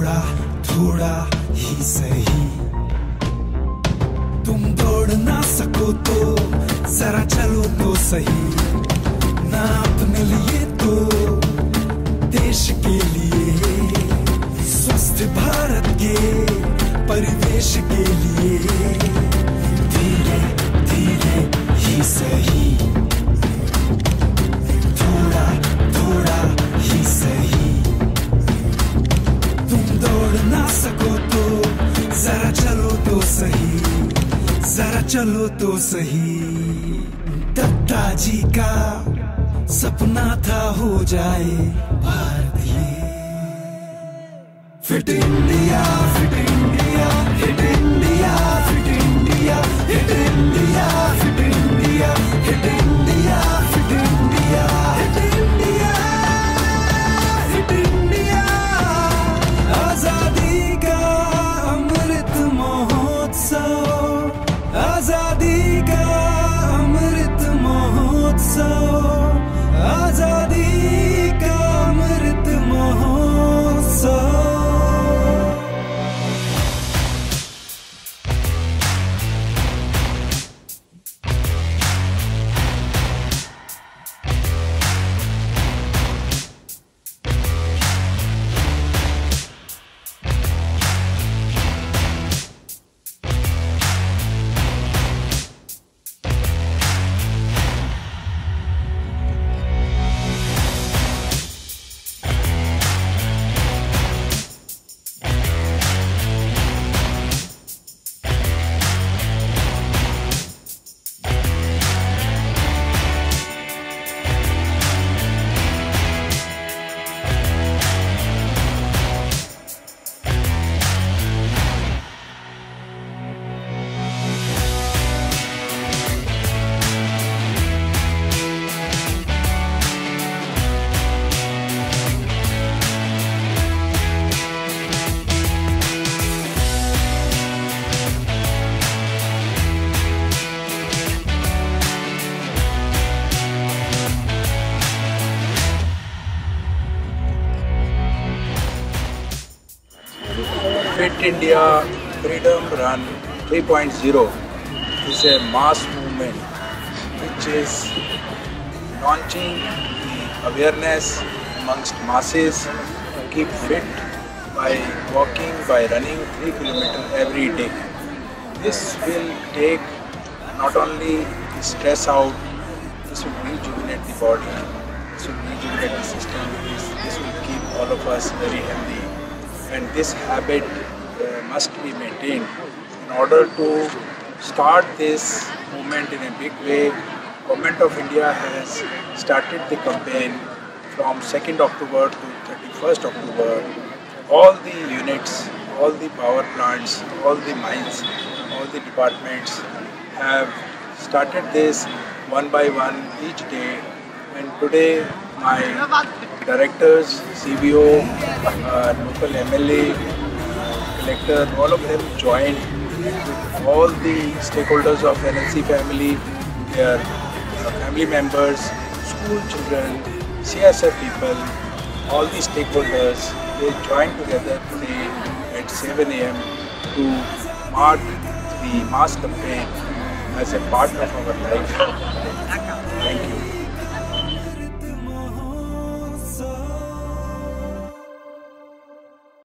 थोड़ा थोड़ा ही सही। तुम दौड़ ना सको तो जरा चलो तो सही। ना अपने लिए तो देश के लिए। स्वस्थ भारत के, परिवेश के लिए। चलो तो सही। दत्ता जी का सपना था हो जाए भारतीय। Fit India fit India Fit India Freedom Run 3.0 is a mass movement which is launching the awareness amongst masses to keep fit by walking, by running 3 kilometers every day. This will take not only stress out, this will rejuvenate the body, this will rejuvenate the system, this, this will keep all of us very healthy and this habit uh, must be maintained in order to start this movement in a big way. Government of india has started the campaign from 2nd october to 31st october. All the units all the power plants all the mines all the departments have started this one by one each day. And today my directors, CVO, uh, local MLA, collector, all of them joined with all the stakeholders of NLC family, their uh, family members, school children, CSF people, all the stakeholders, they joined together today at 7 a.m. to mark the mass campaign as a part of our life.